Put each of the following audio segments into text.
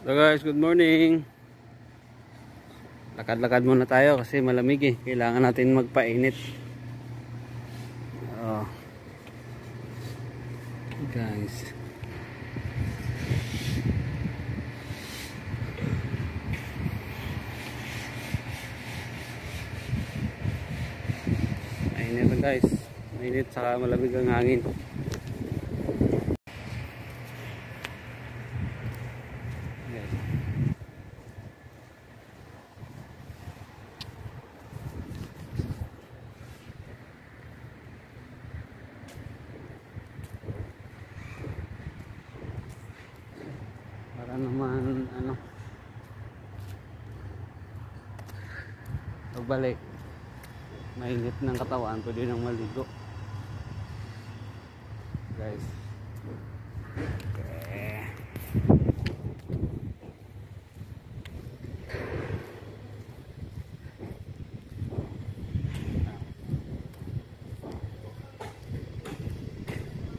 So guys, good morning. Lakad-lakad muna tayo kasi malamig eh. Kailangan natin magpainit. Oh. Guys. Mainit guys. Mainit saka malamig ang hangin. Guys. Para naman ano. Pagbalik mainit ng katawan pwede nang maligo. Guys. Okay.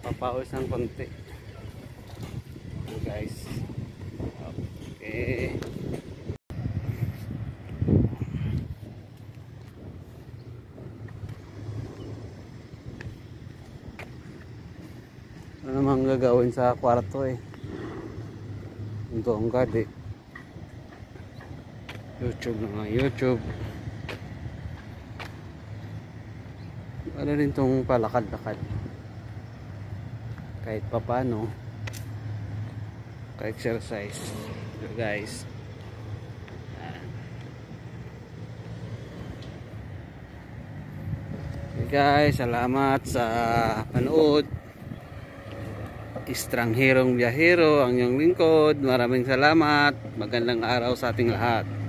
papawis ng konti. Guys okay ano naman gagawin sa kwarto eh? Ito ang gadi youtube na youtube. Ano rin tong palakad-lakad? Kahit papano ka-exercise. So guys. Okay guys salamat sa panood. Estrangherong Biyahero ang iyong lingkod. Maraming salamat. Magandang araw sa ating lahat